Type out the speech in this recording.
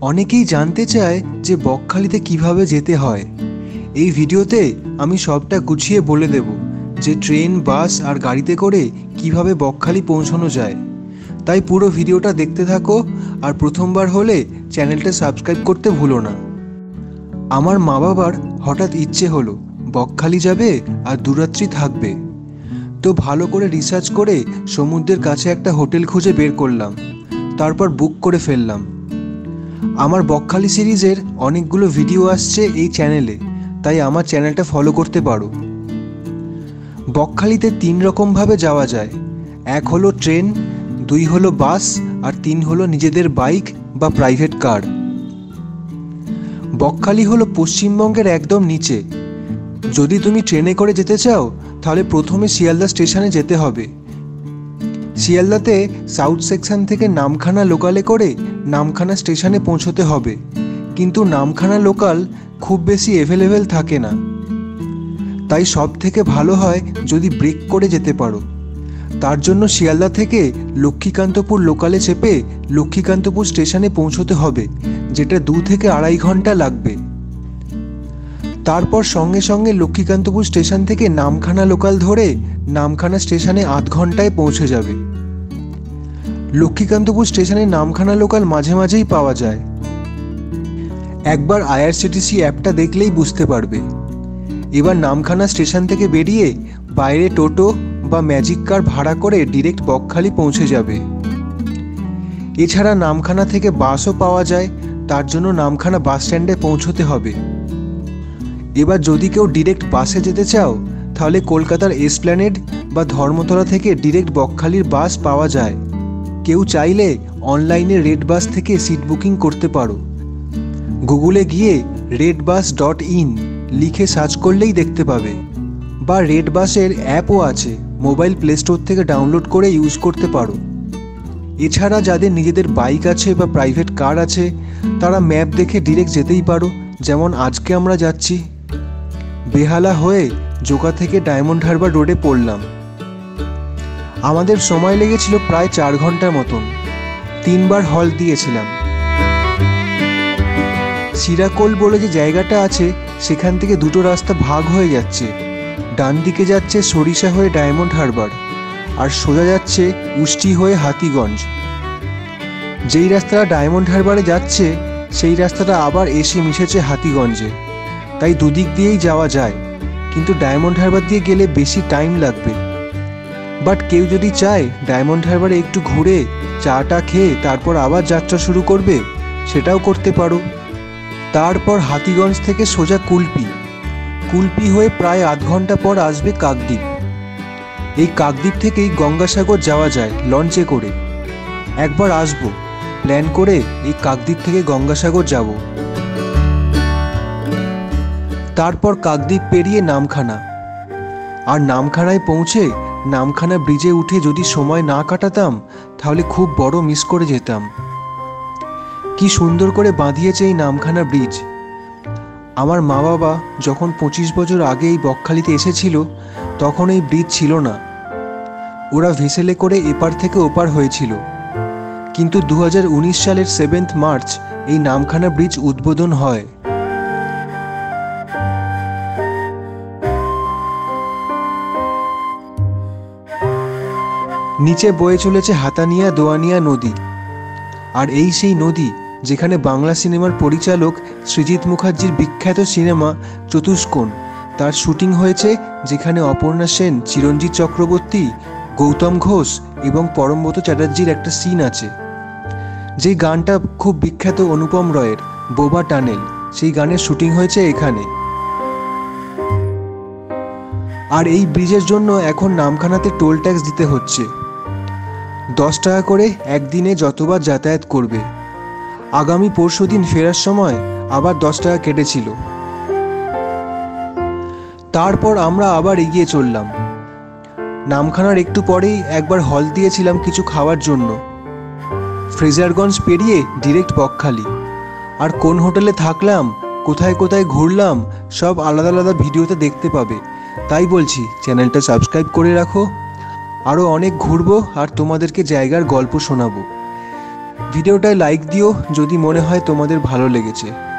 অনেকেই জানতে চায় যে বকখালিতে কীভাবে যেতে হয়। এই ভিডিওতে আমি সবটা গুছিয়ে বলে দেব যে ট্রেন, বাস আর গাড়িতে করে কীভাবে বকখালি পৌঁছানো যায়। তাই পুরো ভিডিওটা দেখতে থাকো আর প্রথমবার হলে চ্যানেলটা সাবস্ক্রাইব করতে ভুলো না। আমার মা বাবার হঠাৎ ইচ্ছে হলো বকখালি যাবে আর দুরাত্রি থাকবে। তো ভালো করে রিসার্চ করে সমুদ্রের কাছে একটা হোটেল খুঁজে বের করলাম। তারপর বুক করে ফেললাম। আমার বকখালি সিরিজের অনেকগুলো ভিডিও আসছে এই চ্যানেলে, তাই আমার চ্যানেলটা ফলো করতে পারো। বকখালিতে তিন রকমভাবে যাওয়া যায়। এক হলো ট্রেন, দুই হলো বাস, আর তিন হলো নিজেদের বাইক বা প্রাইভেট কার বকখালি হলো পশ্চিমবঙ্গের একদম নিচে। যদি তুমি ট্রেনে করে যেতে চাও, তাহলে প্রথমে শিয়ালদা স্টেশনে যেতে হবে। শিয়ালদাতে সাউথ সেকশন থেকে নামখানা লোকালে করে নামখানা স্টেশনে পৌঁছতে হবে। কিন্তু নামখানা লোকাল খুব বেশি অ্যাভেলেবেল থাকে না। তাই সব থেকে ভালো হয় যদি ব্রেক করে যেতে পারো। তার জন্য শিয়ালদা থেকে লক্ষ্মীকান্তপুর লোকালে চেপে লক্ষ্মীকান্তপুর স্টেশনে পৌঁছতে হবে, যেটা দু থেকে আড়াই ঘণ্টা লাগবে। তারপর সঙ্গে সঙ্গে লক্ষ্মীকান্তপুর স্টেশন থেকে নামখানা লোকাল ধরে নামখানা স্টেশনে আধ ঘন্টায় পৌঁছে যাবে। লক্ষ্মীকান্তপুর স্টেশনে নামখানা লোকাল মাঝে মাঝেই পাওয়া যায়। একবার আইআরসিটিসি অ্যাপটা দেখলেই বুঝতে পারবে। এবার নামখানা স্টেশন থেকে বেরিয়ে বাইরে টোটো বা ম্যাজিক কার ভাড়া করে ডিরেক্ট বকখালি পৌঁছে যাবে। এছাড়া নামখানা থেকে বাসও পাওয়া যায়, তার জন্য নামখানা বাস স্ট্যান্ডে পৌঁছতে হবে। এবার যদি কেউ ডিরেক্ট বাসে যেতে চাও, তাহলে কলকাতার এসপ্ল্যানেড বা ধর্মতলা থেকে ডিরেক্ট বকখালির বাস পাওয়া যায়। কেউ চাইলে অনলাইনে রেড বাস থেকে সিট বুকিং করতে পারো। গুগলে গিয়ে রেড বাস ডট ইন লিখে সার্চ করলেই দেখতে পাবে। বা রেড বাসের অ্যাপও আছে, মোবাইল প্লে স্টোর থেকে ডাউনলোড করে ইউজ করতে পারো। এছাড়া যাদের নিজেদের বাইক আছে বা প্রাইভেট কার আছে, তারা ম্যাপ দেখে ডিরেক্ট যেতেই পারো, যেমন আজকে আমরা যাচ্ছি। বেহালা হয়ে জোকা থেকে ডায়মন্ড হারবার রোডে পড়লাম। আমাদের সময় লেগেছিল প্রায় চার ঘণ্টার মতন। তিনবার হল দিয়েছিলাম। সিরাকোল বলে যে জায়গাটা আছে, সেখান থেকে দুটো রাস্তা ভাগ হয়ে যাচ্ছে। ডান দিকে যাচ্ছে সরিষা হয়ে ডায়মন্ড হারবার, আর সোজা যাচ্ছে উষ্টি হয়ে হাতিগঞ্জ। যেই রাস্তাটা ডায়মন্ড হারবারে যাচ্ছে, সেই রাস্তাটা আবার এসে মিশেছে হাতিগঞ্জে। তাই দুদিক দিয়েই যাওয়া যায়, কিন্তু ডায়মন্ড হারবার দিয়ে গেলে বেশি টাইম লাগবে। বাট কেউ যদি চায় ডায়মন্ড হারবারে একটু ঘুরে, চাটা খেয়ে তারপর আবার যাত্রা শুরু করবে, সেটাও করতে পারো। তারপর হাতিগঞ্জ থেকে সোজা কুলপি। কুলপি হয়ে প্রায় আধ ঘণ্টা পর আসবে কাকদ্বীপ। এই কাকদ্বীপ থেকেই গঙ্গাসাগর যাওয়া যায়, লঞ্চে করে। একবার আসব, প্ল্যান করে এই কাকদ্বীপ থেকে গঙ্গাসাগর যাব। তারপর কাকদ্বীপ পেরিয়ে নামখানা। আর নামখানায় পৌঁছে নামখানা ব্রিজে উঠে যদি সময় না কাটাতাম, তাহলে খুব বড় মিস করে যেতাম। কি সুন্দর করে বাঁধিয়েছে এই নামখানা ব্রিজ। আমার মা বাবা যখন পঁচিশ বছর আগে এই বকখালিতে এসেছিল, তখন এই ব্রিজ ছিল না। ওরা ভেসেলে করে এপার থেকে ওপার হয়েছিল। কিন্তু দু হাজার উনিশ সালের সেভেন্থ মার্চ এই নামখানা ব্রিজ উদ্বোধন হয়। নিচে বয়ে চলেছে হাতানিয়া দোয়ানিয়া নদী। আর এই সেই নদী যেখানে বাংলা সিনেমার পরিচালক সৃজিৎ মুখার্জির বিখ্যাত সিনেমা চতুষ্কোণ। তার শুটিং হয়েছে যেখানে অপর্ণা সেন চিরঞ্জিত চক্রবর্তী, গৌতম ঘোষ এবং পরমব্রত চ্যাটার্জির একটা সিন আছে। যেই গানটা খুব বিখ্যাত অনুপম রয়ের, বোবা টানেল, সেই গানের শুটিং হয়েছে এখানে। আর এই ব্রিজের জন্য এখন নামখানাতে টোল ট্যাক্স দিতে হচ্ছে। দশ টাকা করে একদিনে যতবার যাতায়াত করবে। আগামী পরশু দিন ফেরার সময় আবার দশ টাকা কেটেছিল। তারপর আমরা আবার এগিয়ে চললাম। নামখানার একটু পরেই একবার হল দিয়েছিলাম কিছু খাওয়ার জন্য। ফ্রেজারগঞ্জ পেরিয়ে ডিরেক্ট বকখালি। আর কোন হোটেলে থাকলাম, কোথায় কোথায় ঘুরলাম, সব আলাদা আলাদা ভিডিওতে দেখতে পাবে। তাই বলছি, চ্যানেলটা সাবস্ক্রাইব করে রাখো। আরও অনেক ঘুরবো আর তোমাদেরকে জায়গার গল্প শোনাবো। ভিডিওটায় লাইক দিও, যদি মনে হয় তোমাদের ভালো লেগেছে।